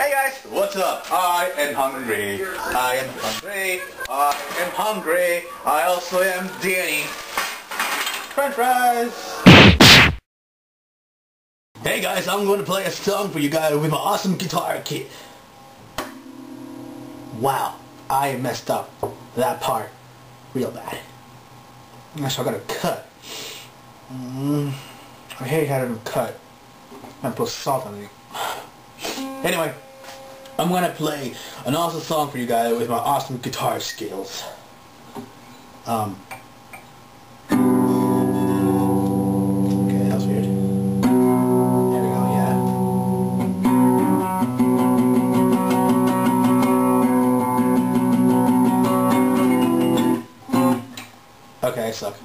Hey guys, what's up? I am hungry. I am hungry. I am hungry. I also am Danny. French fries. Hey guys, I'm going to play a song for you guys with my awesome guitar kit. Wow, I messed up that part real bad. So I got to cut. Mm, I hate having to cut. I put salt on it. Anyway, I'm gonna play an awesome song for you guys with my awesome guitar skills. Um. Okay, that was weird. There we go, yeah. Okay, I suck.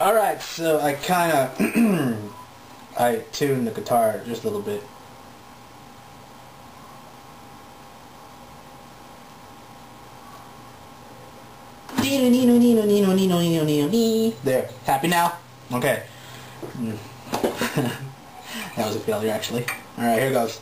Alright, so I kinda I tuned the guitar just a little bit. There. Happy now? Okay. That was a failure actually. Alright, here goes.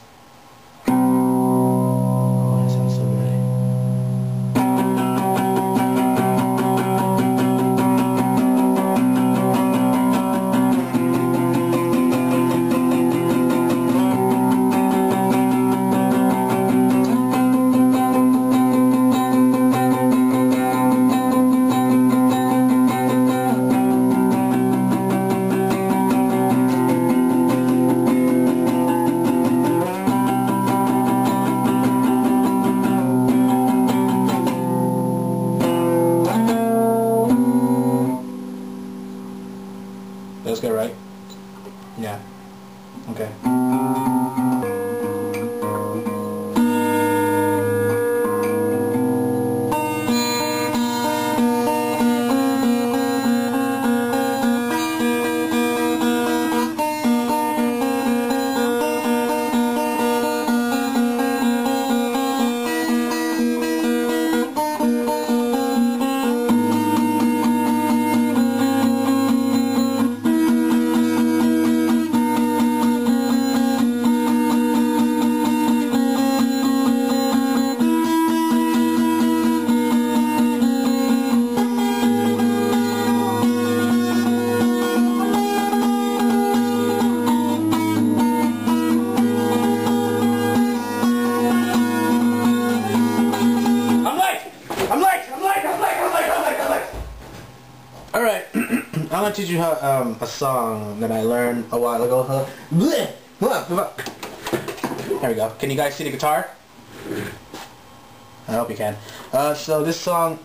Was good, right? Yeah. Okay. You how, um, a song that I learned a while ago. Huh? There we go. Can you guys see the guitar? I hope you can. Uh, so this song,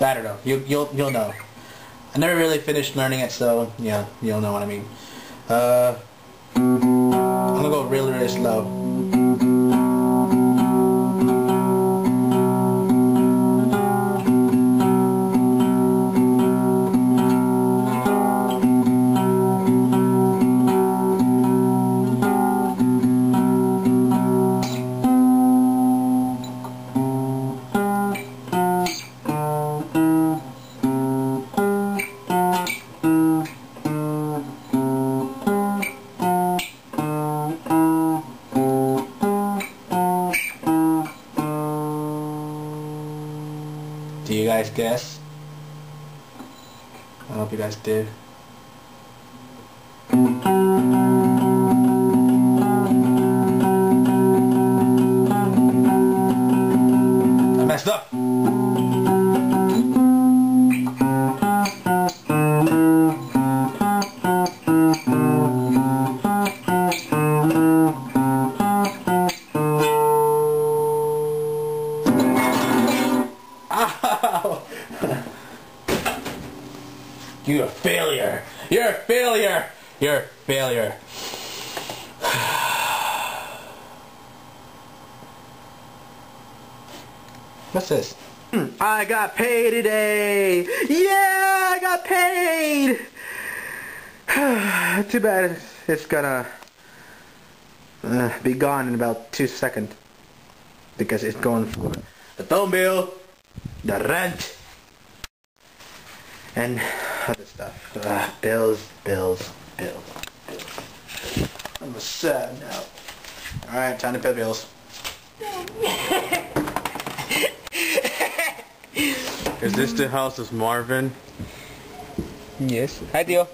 I don't know. You, you'll you'll know. I never really finished learning it, so yeah, you'll know what I mean. Uh, I'm gonna go really really slow. Do you guys guess? I hope you guys did. You're a failure. You're a failure. You're a failure. What's this? I got paid today. Yeah, I got paid. Too bad it's gonna uh, be gone in about two seconds because it's going for the phone bill, the rent, and stuff. Uh, bills, bills, bills, bills. I'm a sad now. Alright, time to pay bills. Is this the house of Marvin? Yes. Hi, Dio.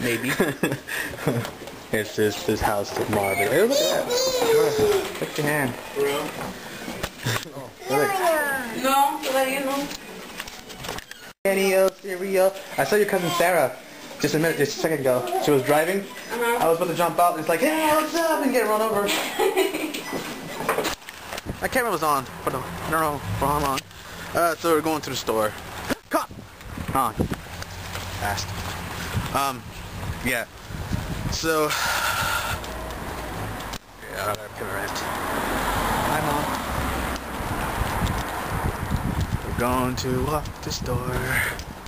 Maybe. It's this this house of Marvin. Hey, look at that. Look your hand. No, todavía no. Cereal, cereal. I saw your cousin Sarah just a minute, just a second ago. She was driving. I was about to jump out, and it's like, hey, what's up? And get run over. My camera was on, but I don't know if I'm on. Uh, so we're going to the store. Come on. Fast. Um, yeah. So, yeah, I my rent. Hi, Mom. We're going to walk the store.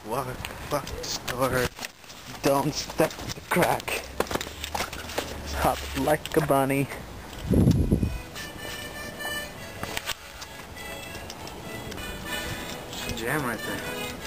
Walk, walk the store. Don't step the crack. Hop like a bunny. It's a jam right there.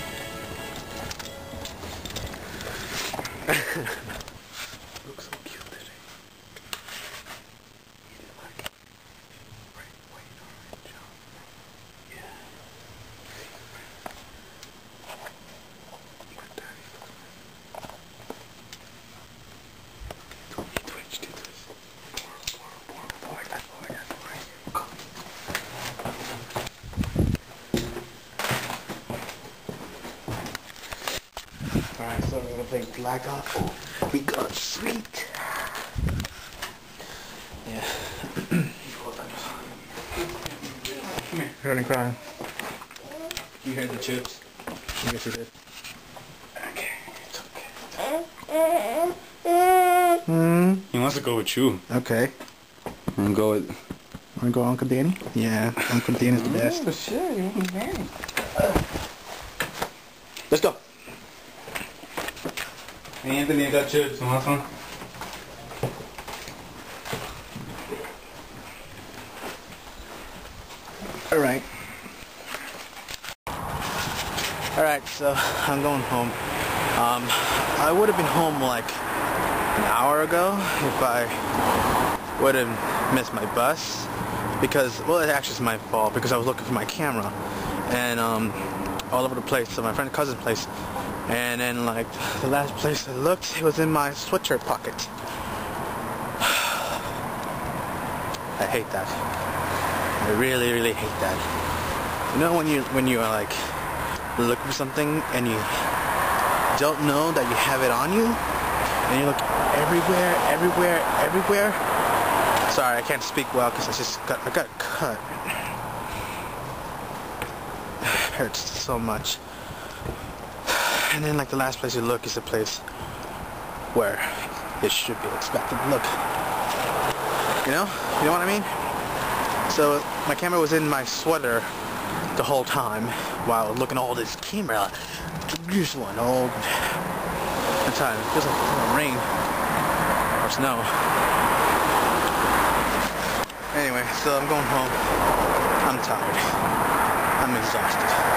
Alright, so we're gonna play Black Ops. Oh, we got sweet. Yeah. Come here. You're crying. You heard the chips? I guess you did. Okay, it's okay. Hmm. He wants to go with you. Okay. I'm go with. Wanna go Uncle Danny? Yeah, Uncle Danny's the best. Oh, shit, you want Danny. Let's go. Anthony, I got chips. You want some? Alright. Alright, so I'm going home. Um, I would have been home like an hour ago if I would have missed my bus. Because, well, it actually is my fault because I was looking for my camera. And, um, all over the place, so my friend cousin's place. And then, like, the last place I looked, it was in my sweatshirt pocket. I hate that. I really, really hate that. You know when you when you are like look for something and you don't know that you have it on you, and you look everywhere, everywhere, everywhere. Sorry, I can't speak well because I just got I got cut. It hurts so much. And then like the last place you look is the place where it should be expected to look. You know? You know what I mean? So my camera was in my sweater the whole time while looking all this camera. This one all the time. It feels like it's gonna rain or snow. Anyway, so I'm going home. I'm tired. I'm exhausted.